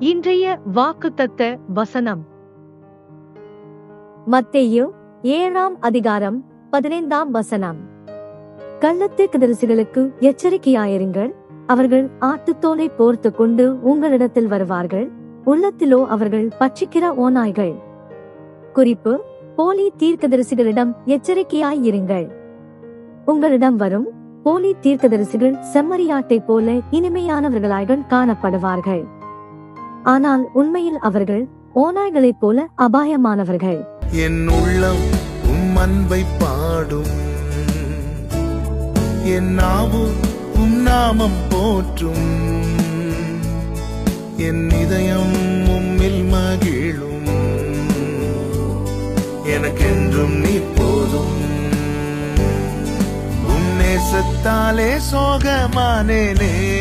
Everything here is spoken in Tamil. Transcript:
இன்றைய வாக்குத்தத்த வசனம். மத்தேயு ஏழாம் அதிகாரம் பதினைந்தாம் வசனம். கள்ளத்தீர்க்கதரிசிகளுக்கு எச்சரிக்கையாயிருங்கள். அவர்கள் ஆட்டுத்தோலை போர்த்து கொண்டு உங்களிடத்தில் வருவார்கள். உள்ளத்திலோ அவர்கள் பட்சிக்கிற ஓநாய்கள். குறிப்பு போலி தீர்க்கதரிசிகளிடம் எச்சரிக்கையாயிருங்கள். உங்களிடம் வரும் போலி தீர்க்கதரிசிகள் செம்மறியாட்டைப் போல இனிமையானவர்களாக காணப்படுவார்கள். ஆனால் உண்மையில் அவர்கள் ஓநாய்களைப் போல அபாயமானவர்கள். என் உள்ளம் உம் அன்பை பாடும். என் நாவு உம் நாமம் போற்றும். என் இதயம் உம்மில் மகிழும். எனக்கென்றும் நீ போதும். உம் நேசத்தாலே சோகமானேனே.